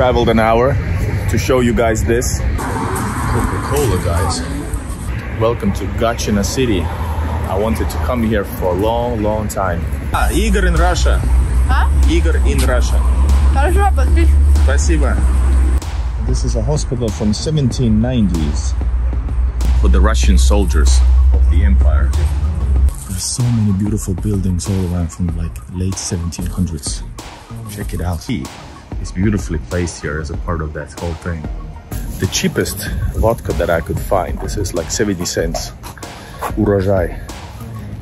traveled an hour to show you guys this. Coca-Cola, guys. Welcome to Gachina City. I wanted to come here for a long, long time. Ah, Igor in Russia. А? Igor in Russia. Хорошо, подпишись. Спасибо. This is a hospital from 1790s for the Russian soldiers of the empire. There's so many beautiful buildings all around from like late 1700s. Check it out. It's beautifully placed here as a part of that whole thing. The cheapest vodka that I could find, this is like 70 cents. Urozhai.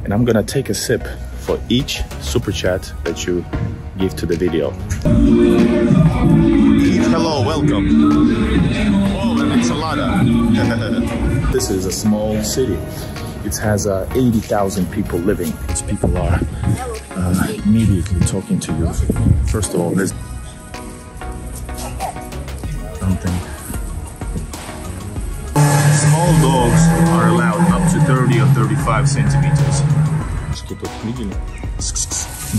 And I'm gonna take a sip for each super chat that you give to the video. Hello, welcome. Oh, and it's a lot. this is a small city. It has uh, 80,000 people living. These people are uh, immediately talking to you. First of all, there's Small dogs are allowed up to 30 or 35 centimeters.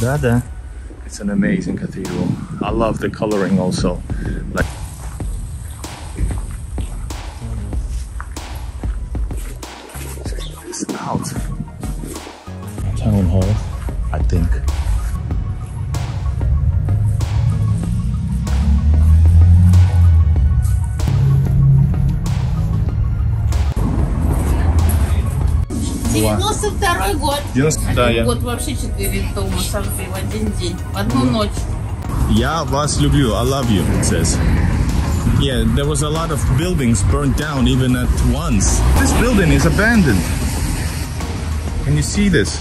Да, да. It's an amazing cathedral. I love the coloring also. Like check this out. Town hall, I think. Была. 92 год. 90, да, я. Вот вообще 4 дома сожгли в один день, в одну ночь. Я вас люблю. I love you, it says. Yeah, there was a lot of buildings burnt down even at once. This building is abandoned. Can you see this?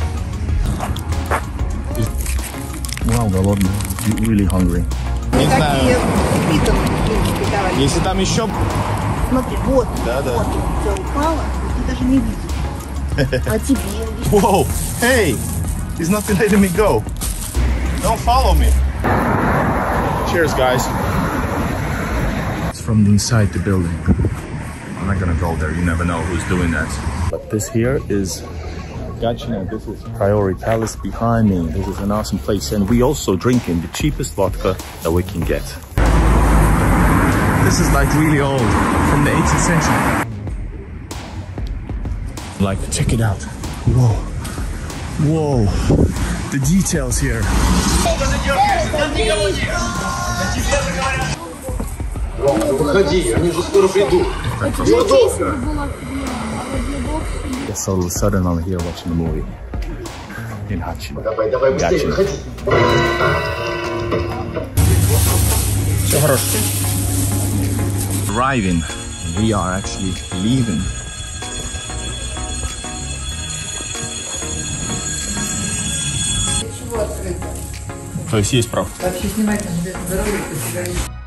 Wow, голодный. Really hungry. Не знаю. Если там еще... Смотри, вот, Да, да. вот, все упало, ты даже не видишь. Whoa, hey, he's not letting me go. Don't follow me. Cheers, guys. It's from the inside the building. I'm not gonna go there, you never know who's doing that. But this here is Gatchina, this is Priory Palace behind me. This is an awesome place. And we also drinking the cheapest vodka that we can get. This is like really old, from the 18th century. Like, check it out. Whoa. Whoa. The details here. Guess all of a sudden I'm here watching a movie in Hachi. Gotcha. Arriving, we are actually leaving То есть есть прав. Вообще снимать там